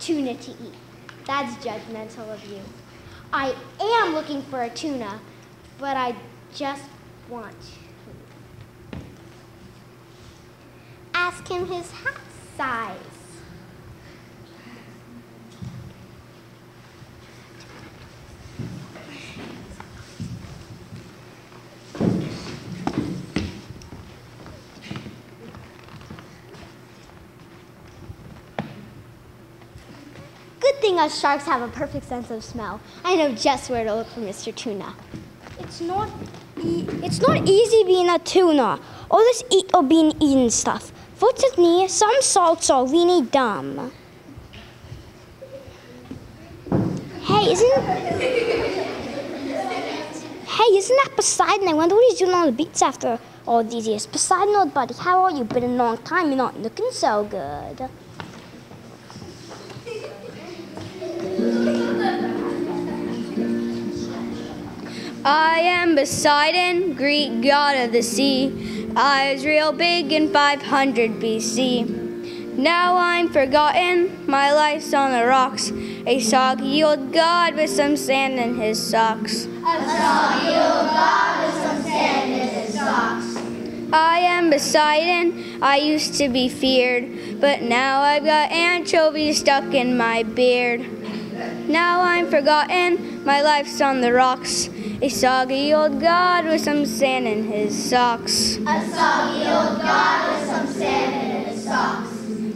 tuna to eat. That's judgmental of you. I am looking for a tuna, but I just want to. Ask him his hat size. Thing us sharks have a perfect sense of smell. I know just where to look for Mr. Tuna. It's not e- it's not easy being a tuna. All this eat or being eaten stuff. Fortunately, some salts are really dumb. Hey, isn't Hey, isn't that Poseidon? I wonder what he's doing on the beach after all these years. Poseidon, old buddy, how are you? Been a long time. You're not looking so good. I am Poseidon, Greek god of the sea. I was real big in 500 BC. Now I'm forgotten, my life's on the rocks. A soggy old god with some sand in his socks. A soggy old god with some sand in his socks. I am Poseidon, I used to be feared, but now I've got anchovies stuck in my beard. Now I'm forgotten, my life's on the rocks. A soggy old god with some sand in his socks. A soggy old god with some sand in his socks.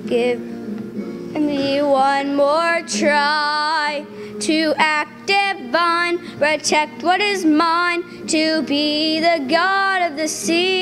Give me one more try to act divine, protect what is mine, to be the god of the sea.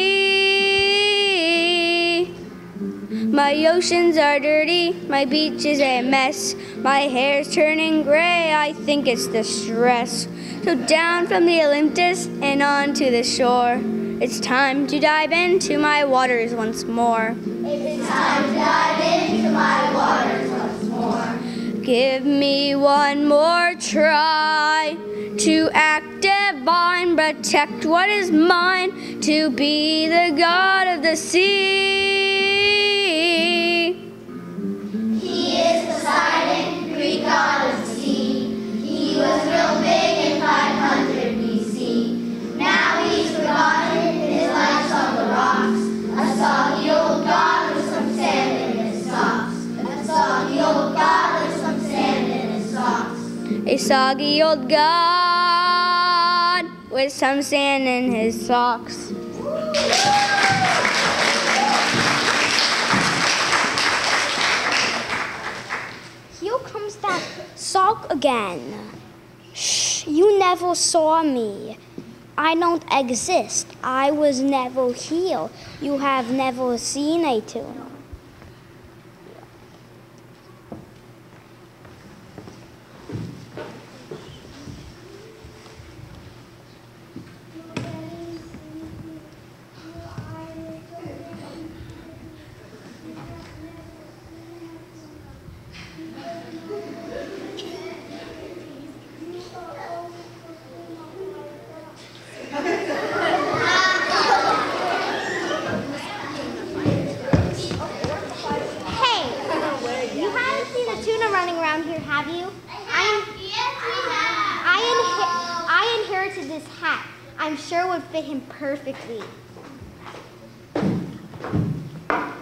My oceans are dirty, my beach is a mess, my hair's turning gray, I think it's the stress. So down from the Olympus and onto the shore, it's time to dive into my waters once more. It's time to dive into my waters once more. Give me one more try to act divine, protect what is mine, to be the god of the sea. Soggy old god with some sand in his socks. Here comes that sock again. Shh, you never saw me. I don't exist. I was never here. You have never seen a tuna. Hey, you haven't seen a tuna running around here, have you? I, I, inhe- I inherited this hat. I'm sure would fit him perfectly.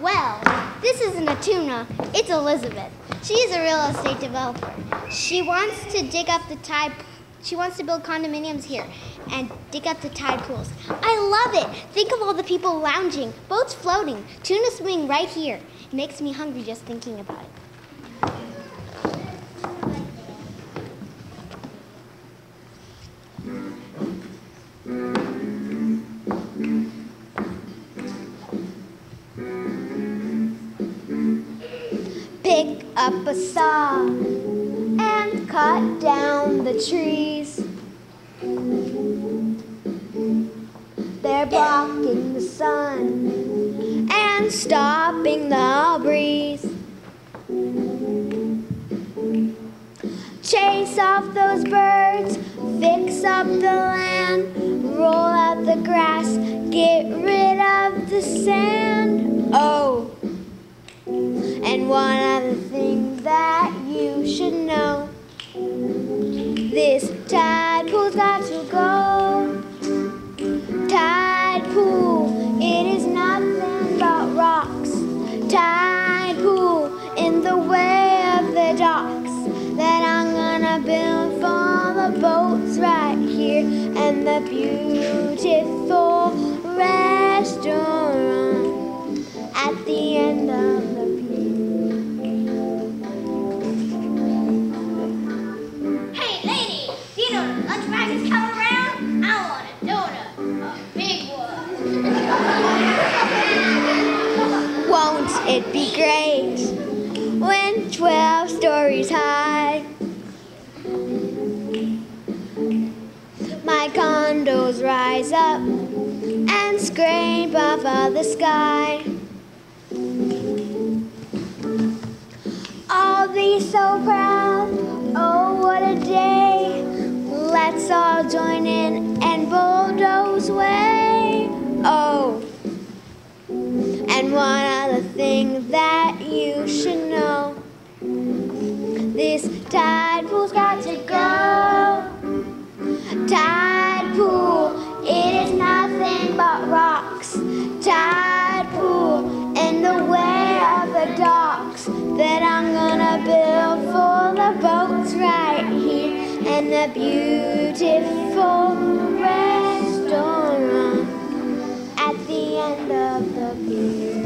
Well, this isn't a tuna, it's Elizabeth. She's a real estate developer. She wants to dig up the tide She wants to build condominiums here and dig up the tide pools. I love it. Think of all the people lounging, boats floating, tuna swimming right here. It makes me hungry just thinking about it. Up a saw and cut down the trees. They're blocking the sun and stopping the breeze. Chase off those birds, fix up the land, roll out the grass, get rid of the sand. Oh, and one other that you should know. This tide the beautiful restaurant at the end of the pier.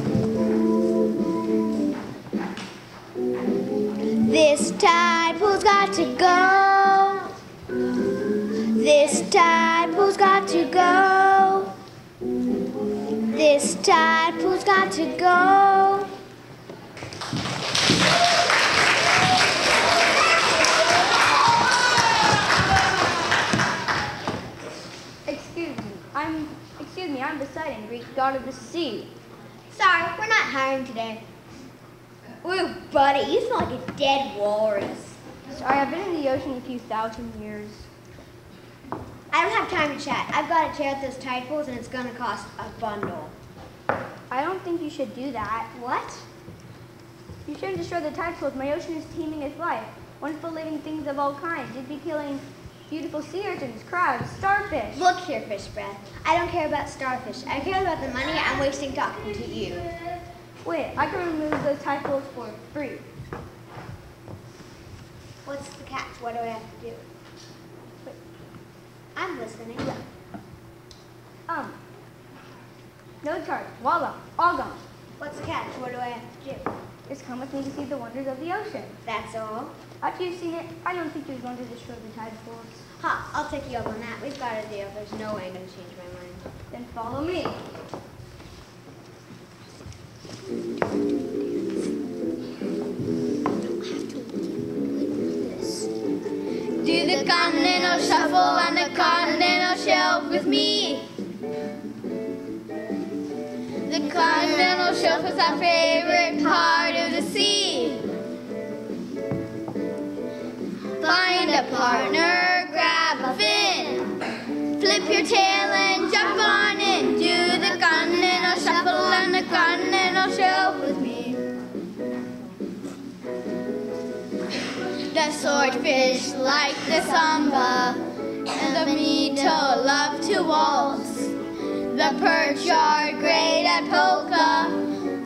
This tide pool's got to go. This tide pool's got to go. This tide pool's got to go. I'm Poseidon, Greek god of the sea. Sorry, we're not hiring today. Ooh, buddy, you smell like a dead walrus. Sorry, I've been in the ocean a few thousand years. I don't have time to chat. I've got to tear out those tide pools and it's gonna cost a bundle. I don't think you should do that. What? You shouldn't destroy the tide pools. My ocean is teeming with life. Wonderful living things of all kinds. You'd be killing beautiful sea urchins, crabs, starfish. Look here, fish breath. I don't care about starfish. I care about the money I'm wasting talking to you. Wait, I can remove those tide pools for free. What's the catch? What do I have to do? Wait. I'm listening. Um, no charge. Voila, all gone. What's the catch? What do I have to do? Just come with me to see the wonders of the ocean. That's all. After you've seen it, I don't think you're going to destroy the tide pools. Ha, I'll take you up on that. We've got a deal. There's no way I'm gonna change my mind. Then follow me. Do the continental shuffle on the continental shelf with me. The continental shelf is our favorite part of the sea. Partner, grab a fin, flip your tail and jump on it. Do the continental shuffle on the continental shelf with me. The swordfish like the samba, and the mito love to waltz. The perch are great at polka,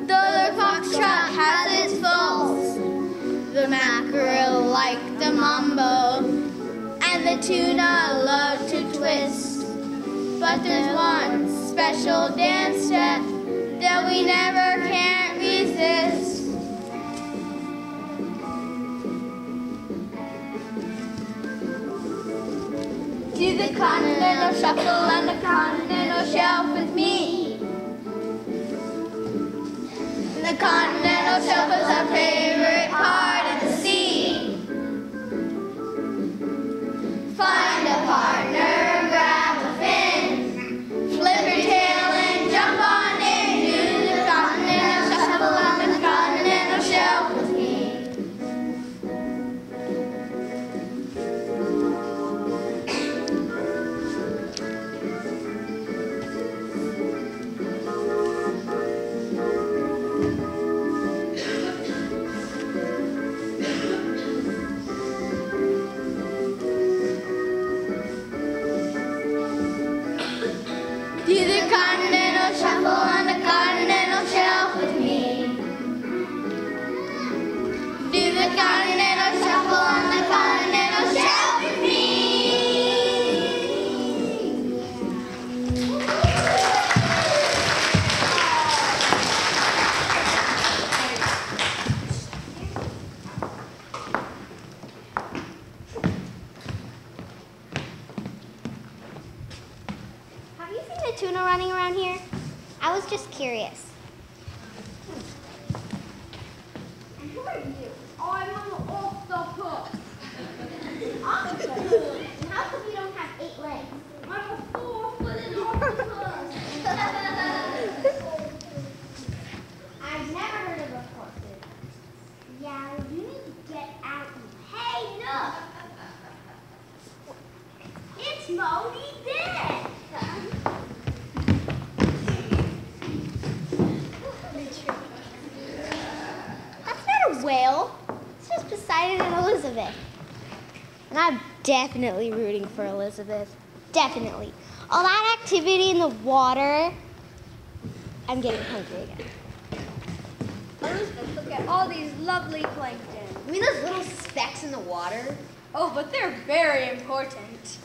though the foxtrot has its faults. The mackerel like the mambo, and the tuna love to twist. But there's one special dance step that we never can resist. Do the continental shuffle and the continental shelf with me. The continental shuffles is paid. just curious. definitely rooting for Elizabeth. Definitely. All that activity in the water. I'm getting hungry again. Elizabeth, look at all these lovely plankton. You I mean those little specks in the water? Oh, but they're very important.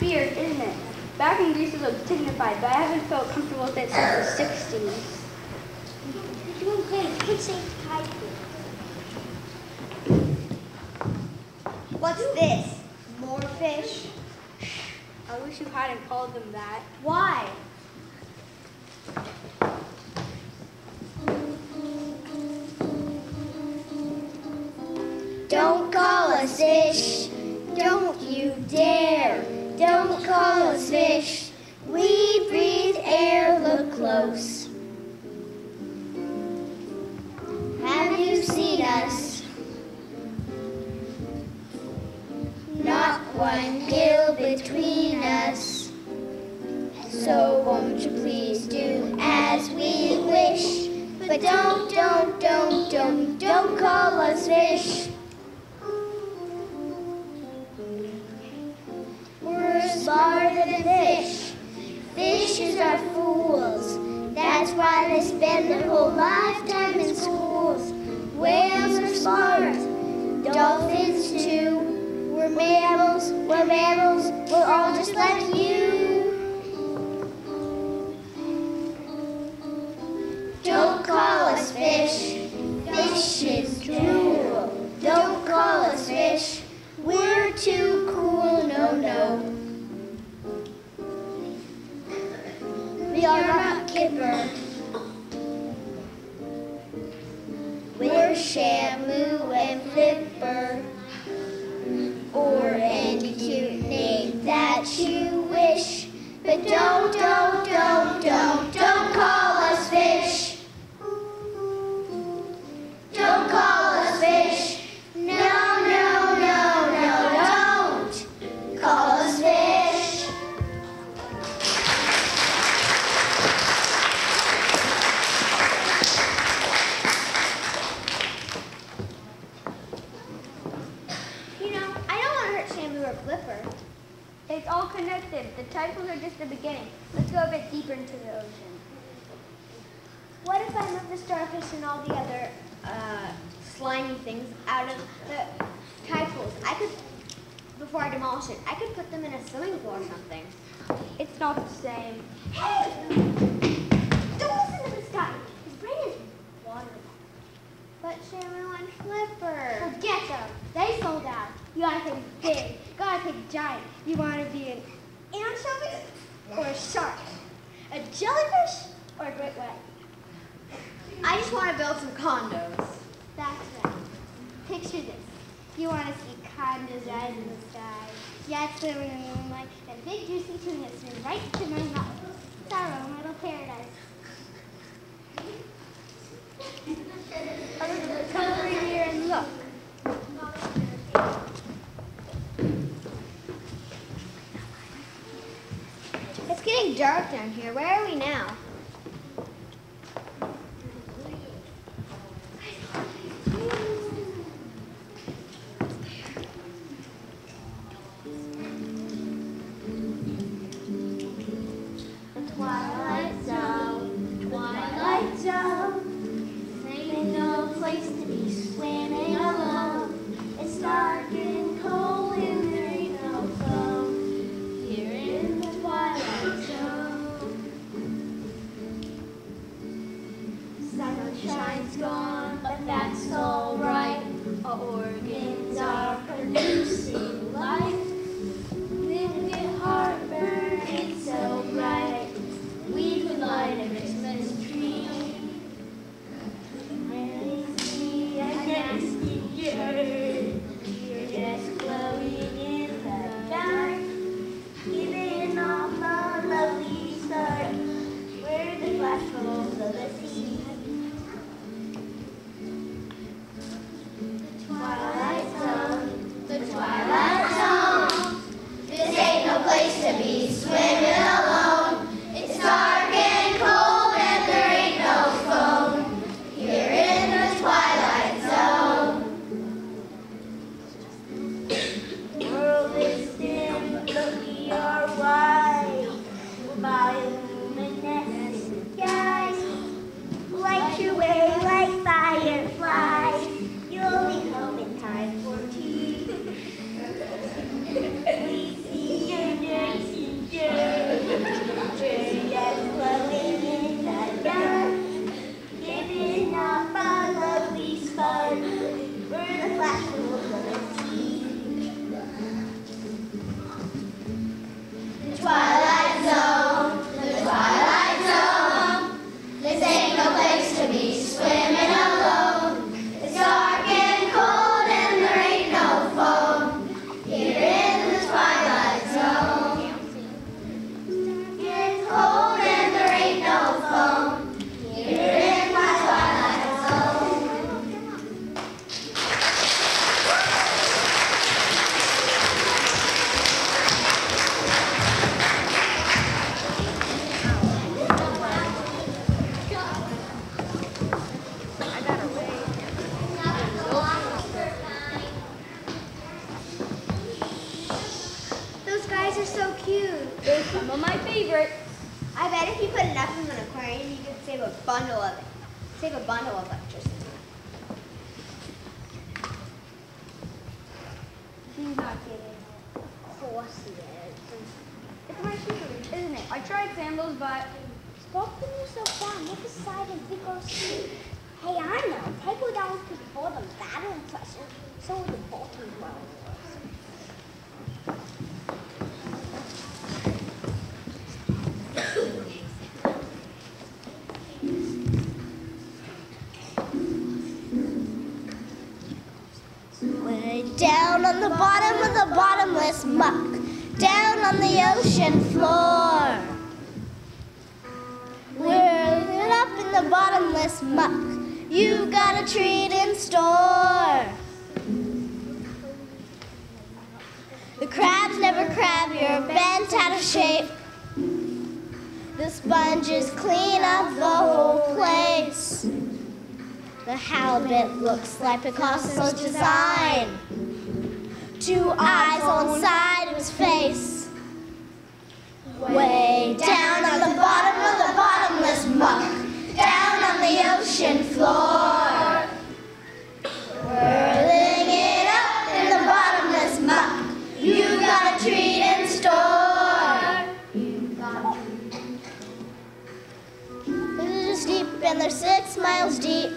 beard, beer, isn't it? Back in Greece, it dignified, but I haven't felt comfortable with it since the 60s. You can play What's this? More fish? I wish you hadn't called them that. One hill between us. So won't you please do as we wish? But don't, don't, don't, don't, don't call us fish. We're smarter than fish. Fishes are fools. That's why they spend their whole lifetime in schools. Whales are smart. Dolphins too. Mammals. We're mammals. We're all just like you. Don't call us fish. fish is drool. Don't call us fish. We're too cool, no, no. We are not kipper. We're Shamu and Flipper. Name you You gotta giant. You wanna be an anchovy or a shark? A jellyfish or a great white? I just want to build some condos. That's right. Picture this. You want to see condos rise in the sky, yachts swimming in the moonlight, and big juicy tuna swim right to my mouth. It's our own little paradise. Come over here and look. It's getting dark down here. Where are we now? Bottomless muck, down on the ocean floor. We're up in the bottomless muck. You've got a treat in store. The crabs never crab, you're bent out of shape. The sponges clean up the whole place. The halibut looks like Picasso's design. Two eyes on side of his face. Way down on the bottom of the bottomless muck, down on the ocean floor. Whirling it up in the bottomless muck, you got a treat in store. You got deep and they're six miles deep.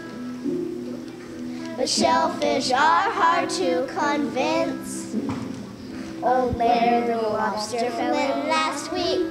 But shellfish are hard to convince. Old Larry the lobster fell in last week,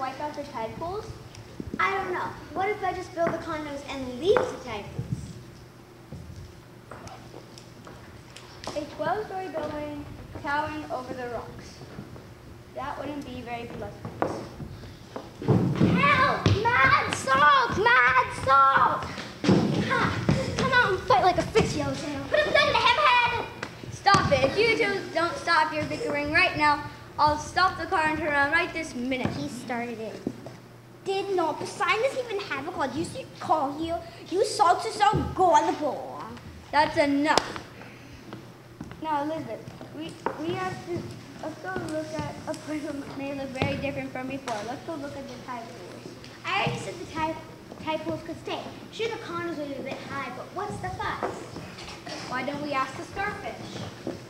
wipe out the tide pools? I don't know. What if I just build the condos and leave the tide pools? A 12-story building towering over the rocks. That wouldn't be very pleasant. Help! Mad salt! Mad salt! Come out and fight like a fish, Yellowtail. Put a gun to him head! Stop it. If you two don't stop your bickering right now, I'll stop the car and turn around right this minute. He started it. Did not Poseidon doesn't even have a god? You should call here. You salt are so gullible. That's enough. Now, Elizabeth, we, we have to, let's go look at a place that may look very different from before. Let's go look at the tide pools. I already said the tide, tide pools could stay. Sure, the condos will be a bit high, but what's the fuss? Why don't we ask the starfish?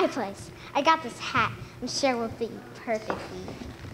my place. I got this hat. I'm sure will be perfect for you.